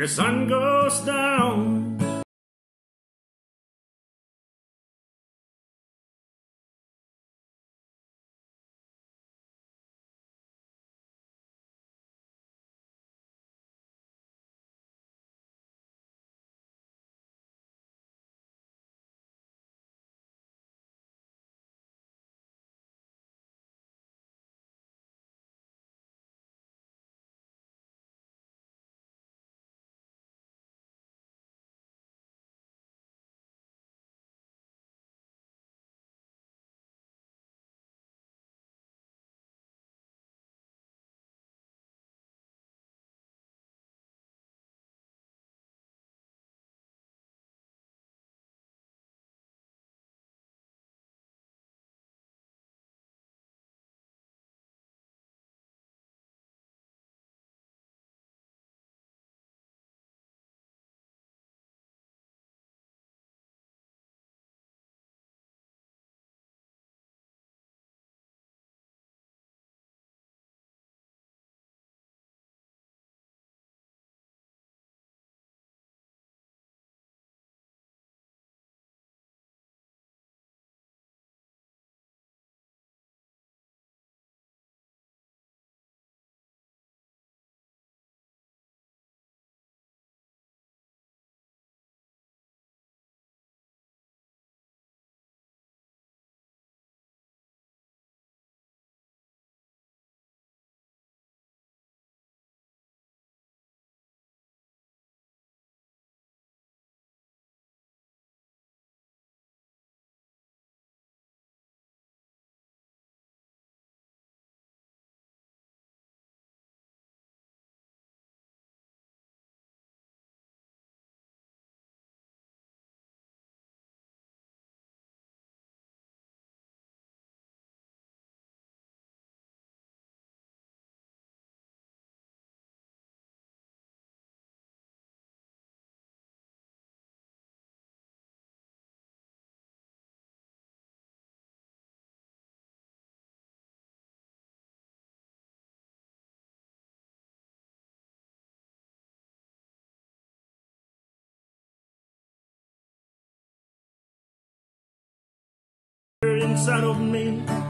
the sun goes down. Inside of me.